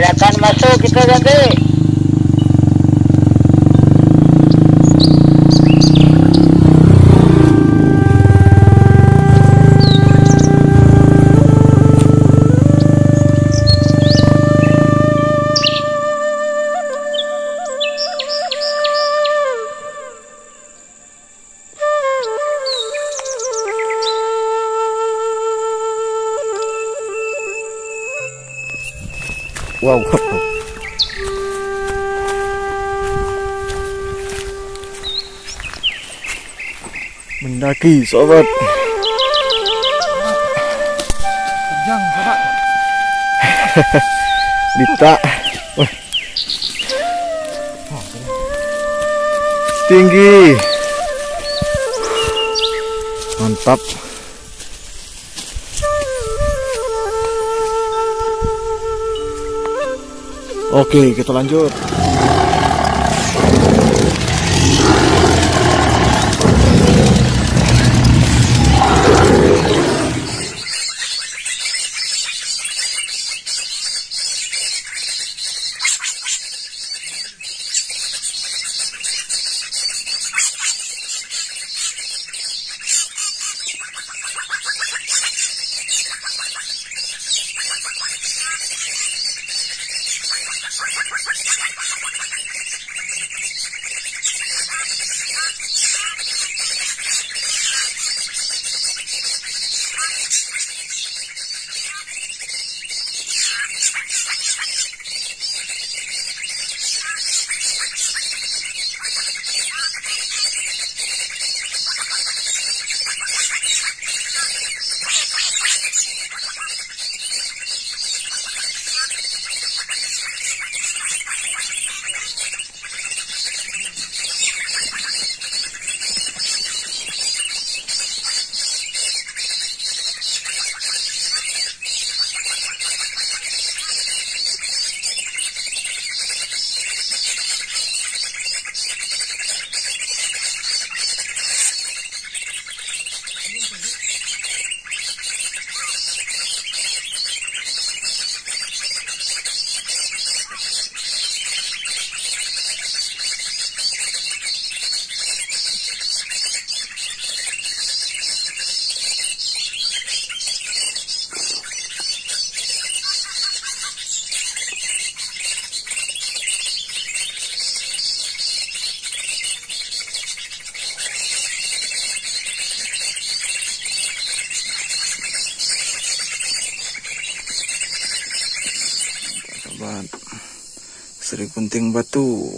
Silakan masuk kita ganti. Wow. Mendaki, sobat. Terjang, sobat. Dita. Wah. Tinggi. Mantap. Oke, kita lanjut. Sobat. Seri Gunting Batu.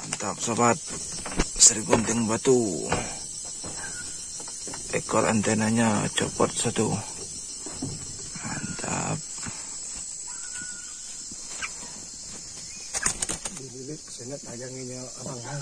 Mantap sobat. Seri Gunting Batu. Ekor antenanya copot satu. Mantap. Senat ajanginnya abang kan.